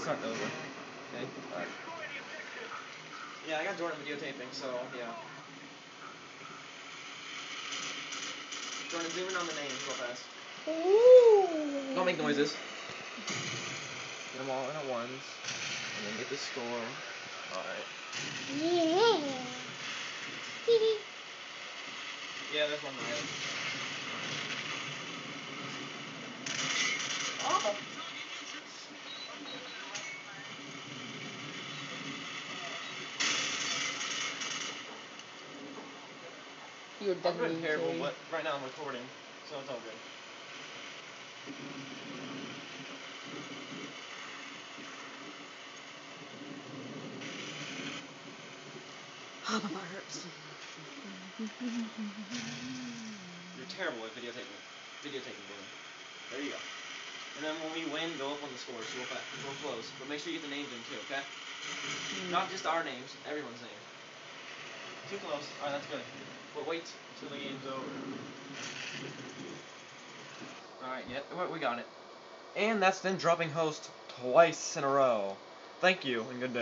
start over. Okay. Alright. Yeah, I got Jordan videotaping, so yeah. Jordan, zoom in on the names real fast. Ooh. Don't make noises. Get them all in at once. And then get the score. Alright. Yeah. Hee Yeah, there's one right. You're I'm definitely doing terrible, but right now I'm recording, so it's all good. Oh, my hurts. You're terrible at videotaping. Videotaping, Dylan. There you go. And then when we win, go up on the scores fast, real close. But make sure you get the names in too, okay? Not just our names, everyone's name. Too close. Alright, that's good. But wait until the game's over. Alright, yeah, we- we got it. And that's then dropping host twice in a row. Thank you, and good day.